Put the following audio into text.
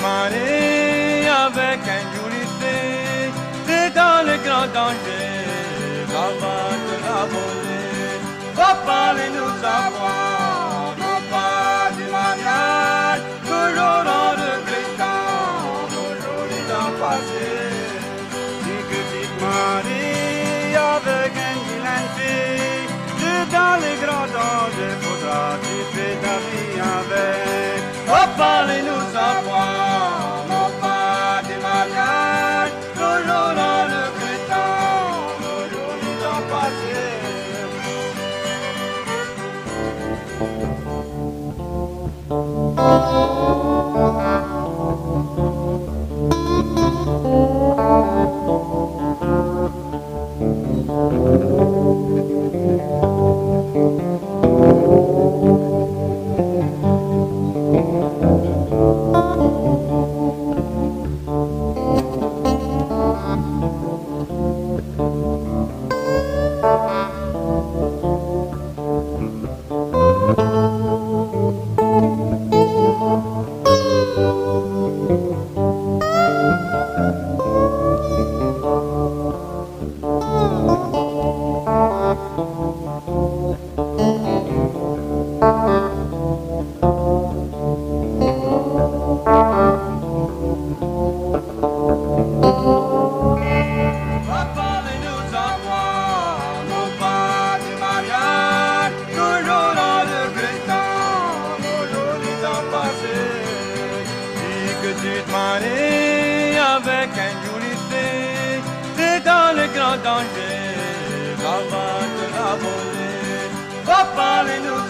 marier avec un fille, c'est dans le grand danger, va de la voler. Va parler nous savoir, non pas du mariage, toujours le regrettant, toujours les temps passés. Si que tu te maries avec fille, c'est dans les grands dangers, faudra Va parler nous savoir, non pas du mariage, toujours dans le regrettant, toujours les temps passés. Papa dans le grand danger, va de la voler. Papa mais nous